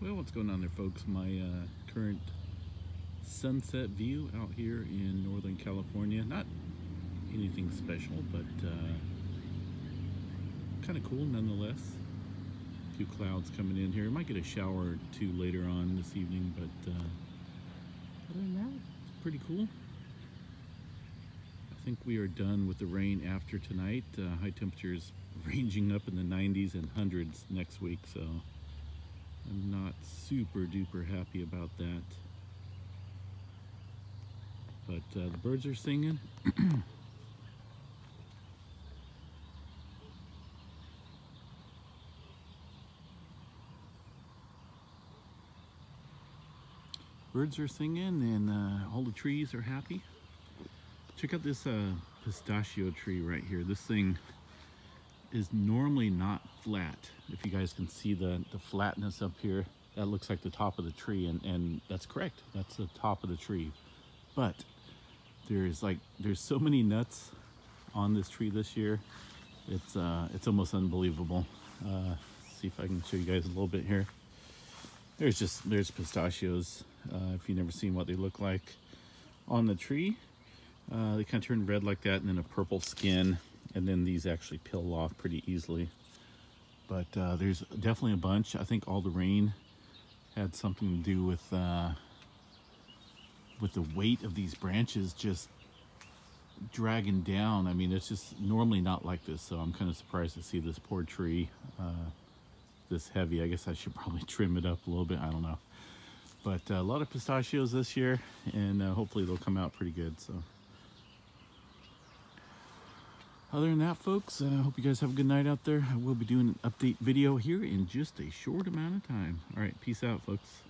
Well, what's going on there, folks? My uh, current sunset view out here in Northern California. Not anything special, but uh, kind of cool nonetheless. A few clouds coming in here. Might get a shower or two later on this evening, but uh, other than that, it's pretty cool. I think we are done with the rain after tonight. Uh, high temperatures ranging up in the 90s and hundreds next week, so I'm not super duper happy about that. But uh, the birds are singing. birds are singing and uh, all the trees are happy. Check out this uh, pistachio tree right here. This thing is normally not flat. If you guys can see the, the flatness up here, that looks like the top of the tree and, and that's correct. That's the top of the tree. But there's like, there's so many nuts on this tree this year. It's, uh, it's almost unbelievable. Uh, see if I can show you guys a little bit here. There's just, there's pistachios. Uh, if you've never seen what they look like on the tree. Uh, they kind of turn red like that and then a purple skin and then these actually peel off pretty easily. But uh, there's definitely a bunch. I think all the rain had something to do with uh, with the weight of these branches just dragging down. I mean, it's just normally not like this, so I'm kind of surprised to see this poor tree uh, this heavy. I guess I should probably trim it up a little bit. I don't know. But uh, a lot of pistachios this year, and uh, hopefully they'll come out pretty good. So. Other than that, folks, I uh, hope you guys have a good night out there. I will be doing an update video here in just a short amount of time. All right, peace out, folks.